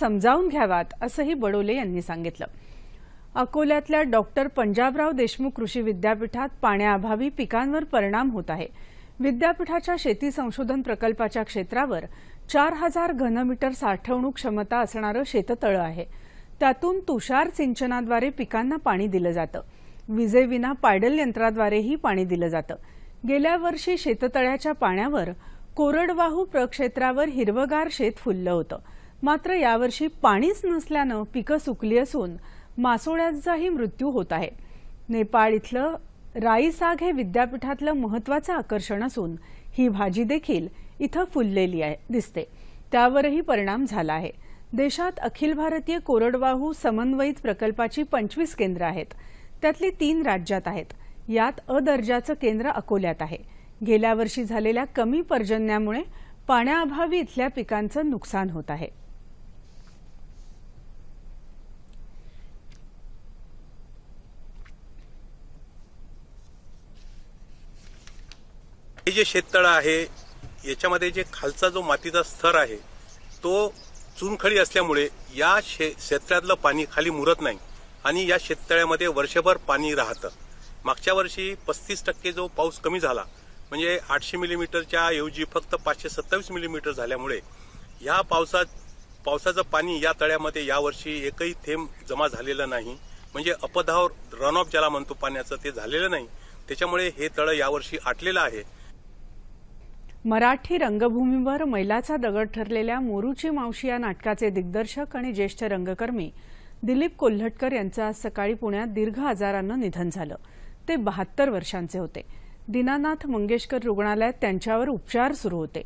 समजावून घ्यावात असंही बडोले यांनी सांगितलं. अकोल्यातल्या डॉक्टर पंजाबराव देशमुख कृषी विद्यापीठात पाण्याअभावी पिकांवर परिणाम होत आहे. विद्यापीठाच्या शेती संशोधन प्रकल्पाच्या क्षेत्रावर चार हजार घनमीटर साठवणूक क्षमता असणारं शेततळं आहे. त्यातून तुषार सिंचनाद्वारे पिकांना पाणी दिलं जातं. विजेविना पायडल यंत्राद्वारेही पाणी दिलं जातं. गेल्या वर्षी शेततळ्याच्या पाण्यावर कोरडवाहू प्रक्षेत्रावर हिरवगार शेत फुललं होतं. मात्र यावर्षी पाणीच नसल्यानं पिकं सुकली असून मासोळ्यांचाही मृत्यू होत आहे. नेपाळ इथलं राईसाग हे विद्यापीठातलं महत्वाचं आकर्षण असून ही भाजी देखील इथं फुललेली आहे दिसते. त्यावरही परिणाम झाला आहे. देशात अखिल भारतीय कोरडवाहू समन्वयित प्रकल्पाची पंचवीस केंद्र आहेत. त्यातली तीन राज्यात आहेत. यात अ दर्जाचं केंद्र अकोल्यात आहे. गेल्या वर्षी झालेल्या कमी पर्जन्यामुळे पाण्याअभावी इथल्या पिकांचं नुकसान होत आहे. हे जे शेततळं आहे याच्यामध्ये जे खालचा जो मातीचा स्तर आहे तो चुनखडी असल्यामुळे या शे शेततळ्यातलं पाणी खाली मुरत नाही आणि या शेततळ्यामध्ये वर्षभर पाणी राहतं. मागच्या वर्षी पस्तीस टक्के जो पाऊस कमी झाला म्हणजे आठशे मिलीमीटरच्या ऐवजी फक्त पाचशे सत्तावीस मिलीमीटर झाल्यामुळे ह्या पावसात पावसाचं पाणी या तळ्यामध्ये यावर्षी एकही थेंब जमा झालेलं नाही. म्हणजे अपधाव रन ऑफ ज्याला म्हणतो पाण्याचं ते झालेलं नाही. त्याच्यामुळे हे तळं यावर्षी आटलेलं आहे. मराठी रंगभूमीवर मैलाचा दगड ठरलेल्या मोरूची मावशी या नाटकाचे दिग्दर्शक आणि ज्येष्ठ रंगकर्मी दिलीप कोल्हटकर यांचं आज सकाळी पुण्यात दीर्घ आजारानं निधन झालं. ते बहात्तर वर्षांचे होते. दीनानाथ मंगेशकर रुग्णालयात त्यांच्यावर उपचार सुरू होते.